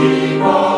Shiva.